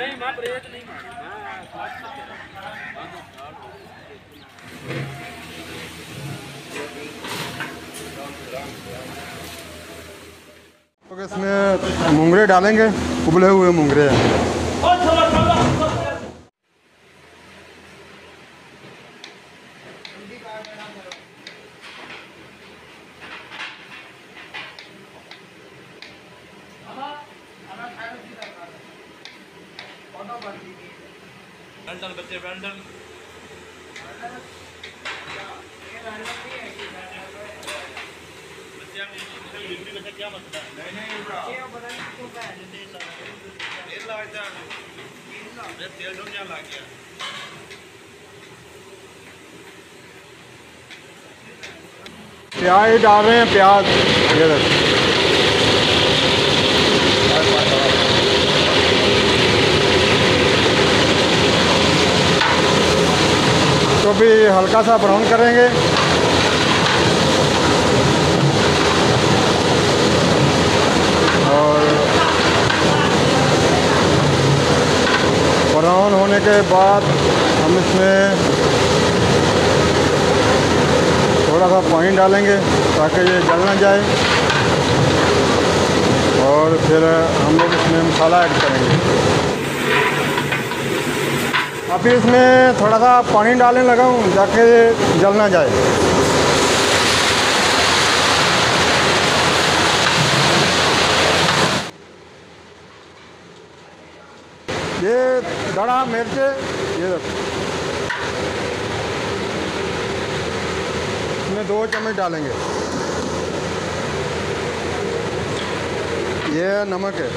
नहीं मैं प्रेत नहीं मानी तो इसमें मुंगरे डालेंगे उबले हुए मुंगरे। हैं वेल्डन बच्चे वेल्डन क्या मसला नहीं नहीं तेल तेल ढूंढ जा लग गया? प्याज डाल रहे हैं प्याज। ये तो भी हल्का सा ब्राउन करेंगे। और ब्राउन होने के बाद हम इसमें थोड़ा सा पानी डालेंगे ताकि ये जल ना जाए। और फिर हम लोग इसमें मसाला ऐड करेंगे। अभी इसमें थोड़ा सा पानी डालने लगा हूँ ये जल ना जाए। ये दड़ा मिर्च, ये इसमें दो चम्मच डालेंगे। ये नमक है।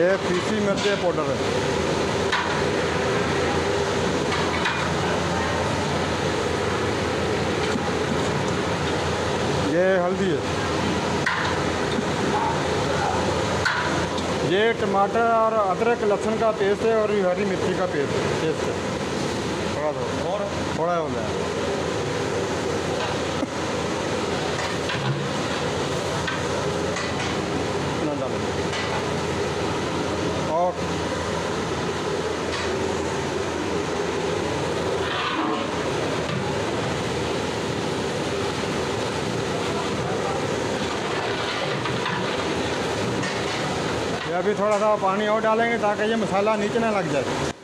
ये पीसी मिर्च पाउडर है। ये हल्दी है। ये टमाटर और अदरक लहसुन का पेस्ट है और हरी मिर्ची का पेस्ट पेस्ट है। थोड़ा सा। और? थोड़ा हो गया। ये अभी थोड़ा सा पानी और डालेंगे ताकि ये मसाला नीचे ना लग जाए।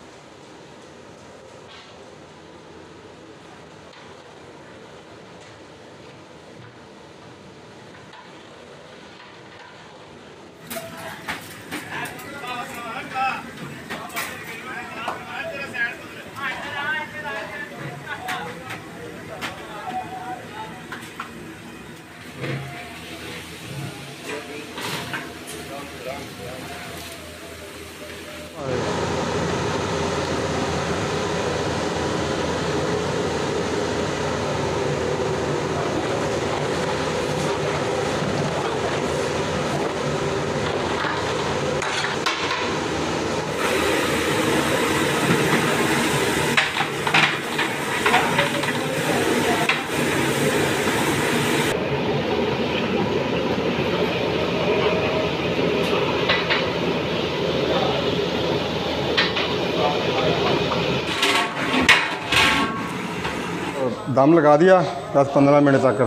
दम लगा दिया दस पंद्रह मिनट तक।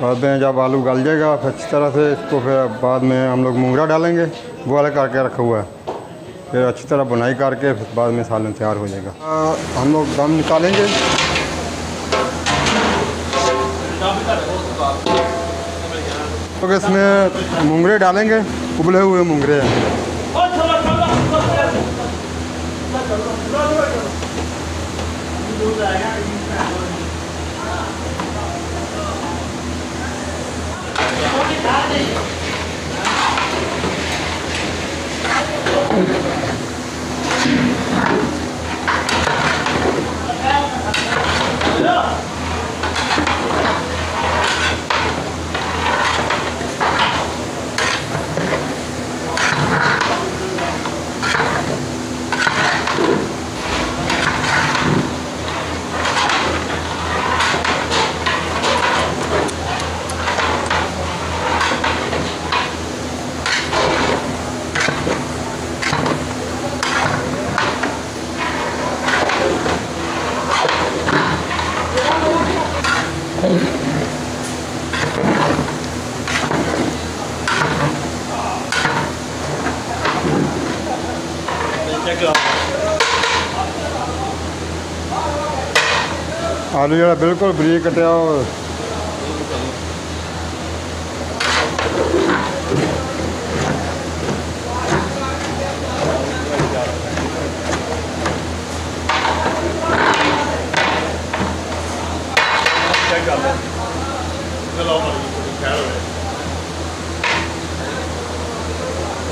बाद में जब आलू गल जाएगा फिर अच्छी तरह से इसको फिर बाद में हम लोग मूंगरा डालेंगे बॉयल करके रखा हुआ है। फिर अच्छी तरह बुनाई करके फिर बाद में सालन तैयार हो जाएगा। आ, हम लोग दम निकालेंगे। तो इसमें मूंगरे डालेंगे उबले हुए मूंगरे हैं। ਆਲੂ ਜਿਹੜਾ ਬਿਲਕੁਲ ਬਰੀਕ ਕਟਿਆ ਉਹ ਚੈੱਕ ਕਰ ਲਓ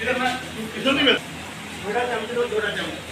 इधर मैं इधर नहीं मैं थोड़ा चमचे दो थोड़ा चमचे